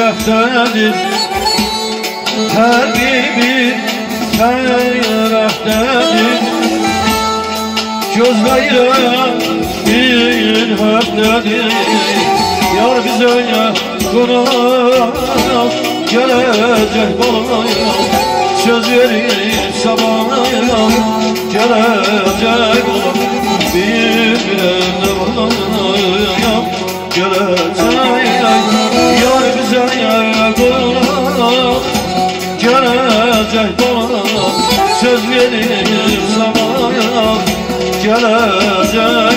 Yürektedir Her gibi seyrektedir Gözlerim bir heptedir Yar bize konak Gelecek olaya Söz verir sabahına Gelecek olaya Bir bilen olaya konak Gelecek olaya Söz verir sabahına Gelecek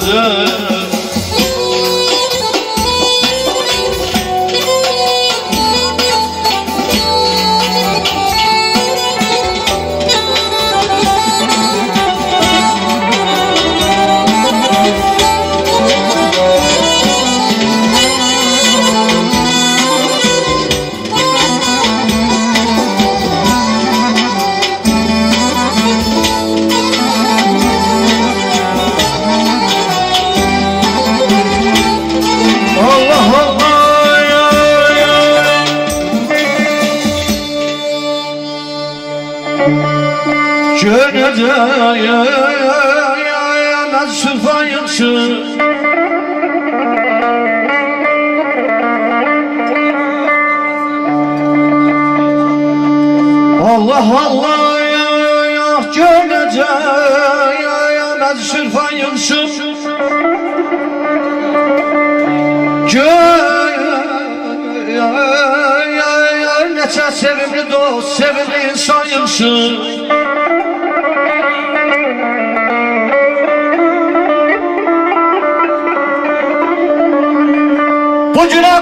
Gelecek Ya ya ya ya nasıl fayansın Allah Allah ya ya ya Gönede ya ya nasıl fayansın Neçə sevimli dost, sevimli insanımsın Bu günə qurban olum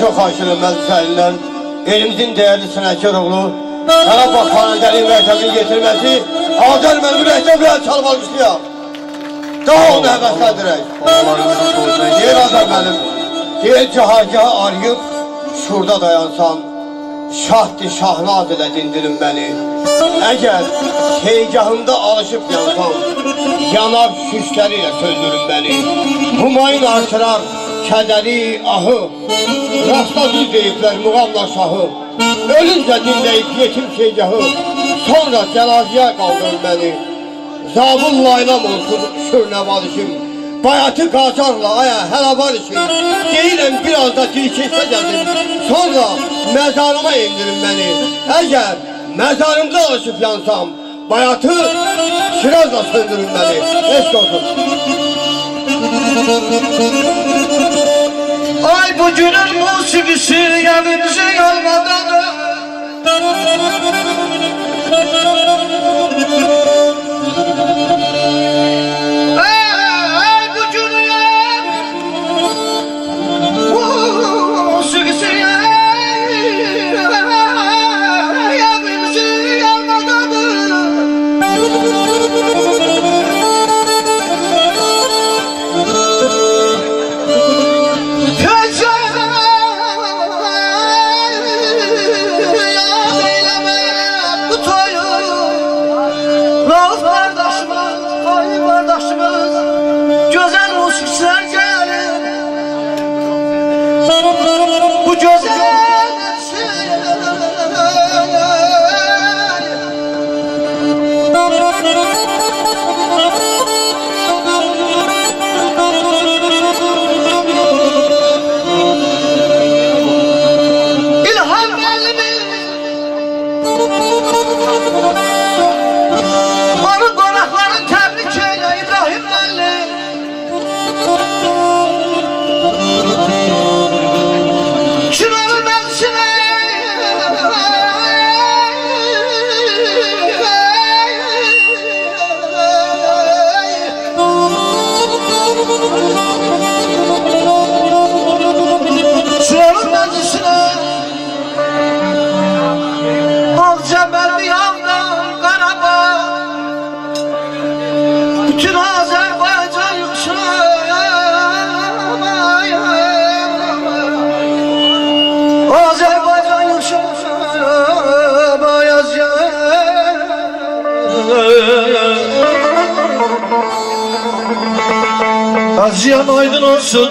Çok aşırım Məzəlindən elimizin değerli sənətkar oğlu Qarabağ xanəndəli məktəbini getirməsi Azər mən ürəkdə çalmalmışdıyam Daha onu həvəsləndirək Deyir adam mənim Deyir cihagahı arayıb Şurada dayansan Şahdi şahnaz elə dindirin məni. Əgər heygahımda alışıb yansam Yanar şüşləri ilə söndürün məni. Humayun artırar kədəri ahı Rastla düz deyiblər muğamla şahı. Ölüncə dinləyib yetim heygahı Sonra cənazəyə qaldırın məni. Zabın laylam olsun şür nəvalişim Bayatı qacarla aya hələ var işim. Deyirəm biraz da dilkeşə gəzim. Sonra məzarıma indirin məni. Əgər məzarımda alışıb yansam Bayatı kirazla söndürün məni. Eşq olsun Ay bu günün musikisi yanımızı yalmadan. Ay Oh, Azyan aydın olsun.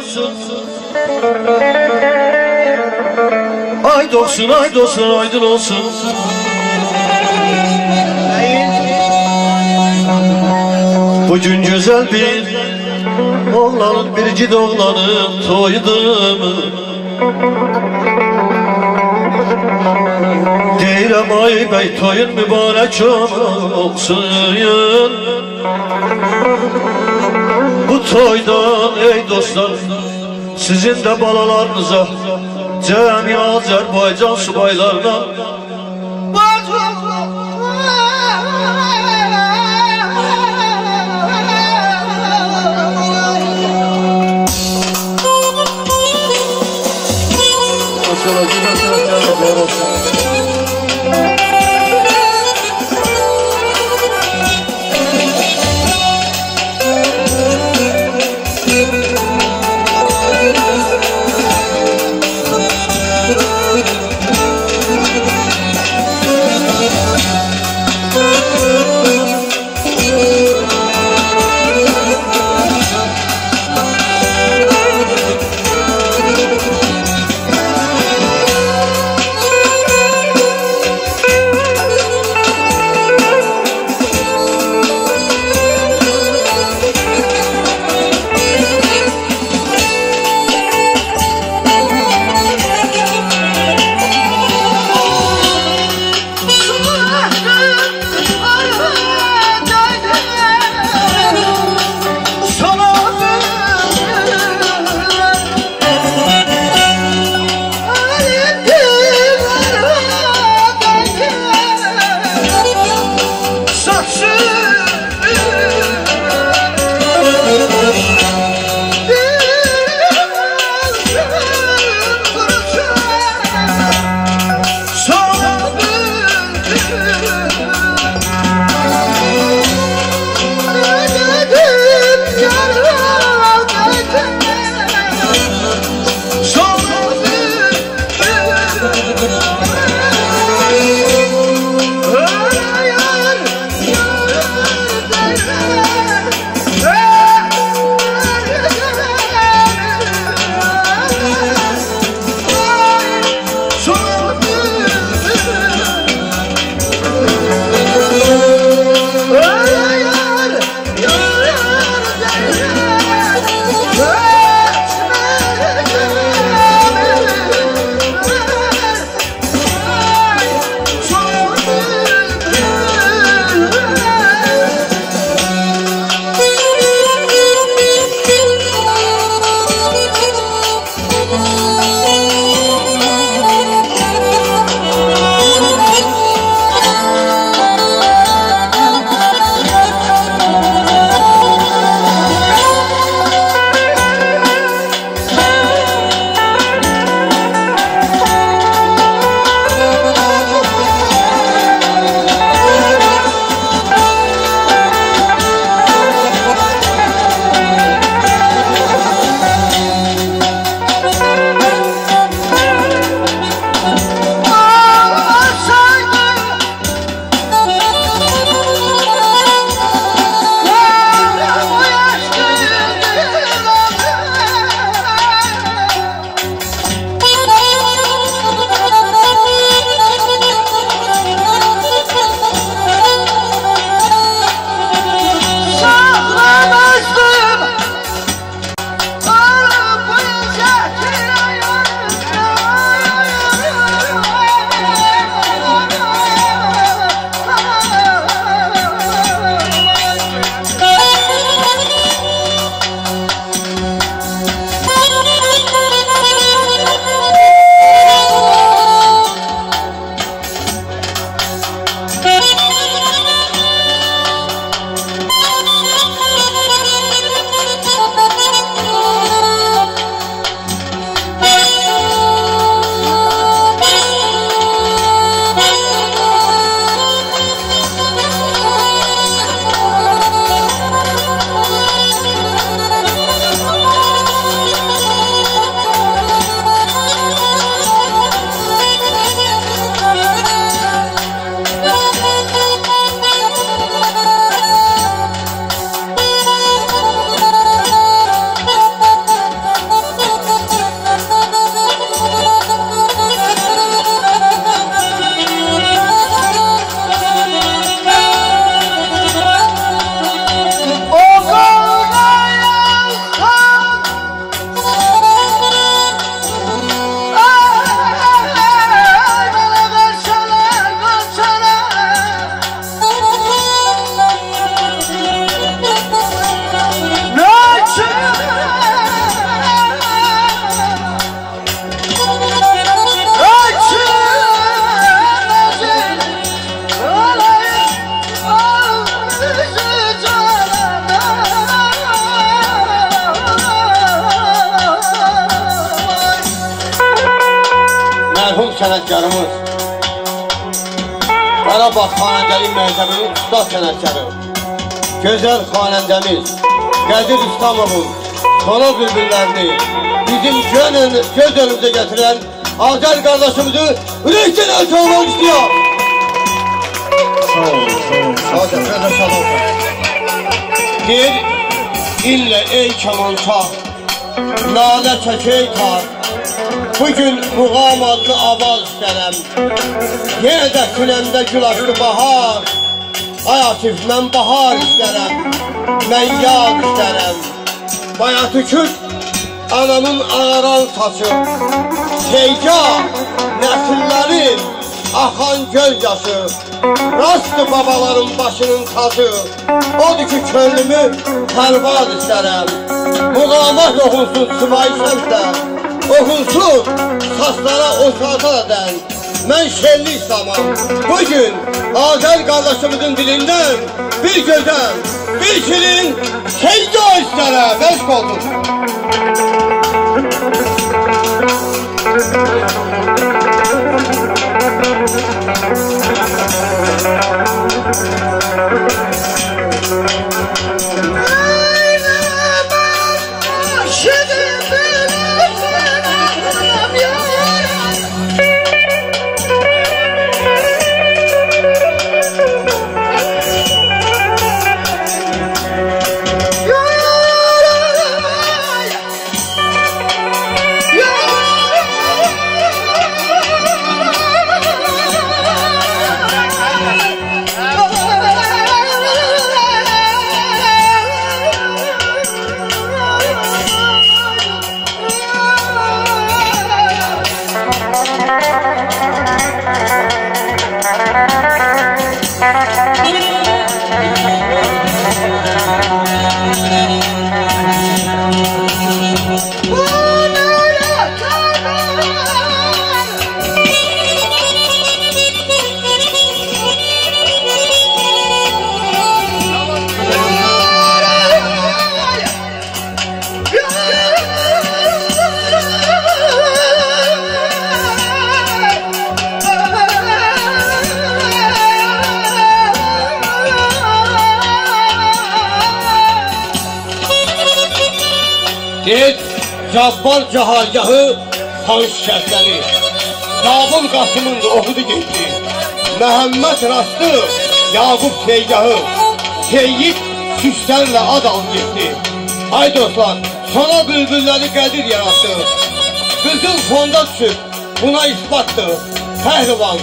Ay olsun, ay olsun, aydın olsun. Bugün güzel bir oğlanın biricik oğlanın toyudu Deyirəm ay bey toyun mübarək olsun Toydan ey dostlar Sizin de balalarınıza Cemi Azerbaycan subaylarına Maşallah, güzel, güzel, güzel, güzel, güzel. Qarabağ xanəndəlik məktəbinin ustad sənətkarı. Gözəl xanəndəmiz Qədir İslamovun sona bülbüllərini bizim ön- göz önümüze getiren Azər qardaşımızı ürəkdən ölçülmək istiyor. Sağ olun, sağ olun. Azər. Bir inle ey kamança, nalə çəkey tar. Bugün muğam adlı avaz istərəm. Yenə də sinəmdə gül açdı bahar. Ay Asif, mən bahar istərəm. Mən yad istərəm. Bayatı küt, anamın ağaran saçı. Şeyca, nəsillərin axan göz yaşı. Rastdır babaların başının tacı. Odur ki, könlümü pərvaz istərəm. Muğamat oxunsun Sivay şəmsə. Oxunsun saçlara o saatadan. Mən şenli İslamam. Bugün Azər qardaşımızın dilindən bir gözəl, bir şirin şeyca istərəm. Eşq olsun. Get Cabbar cahargahı xan şikəstləri. Qabul Qasımın oxudu getdi. Məhəmməd Rastı Yaqub Seygahı. Seyyid süslərlə ad alıb getdi. Ay dostlar, sona bülbülləri qədir yarattı. Qızıl fonda düşüb, buna isbatdır. Pəhlivan,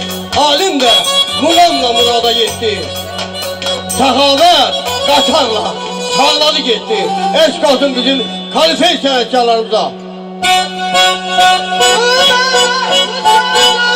alim də muğamla murada yetdi. Səxavət qatarla salladı getdi. Eşq olsun bizim Thank you.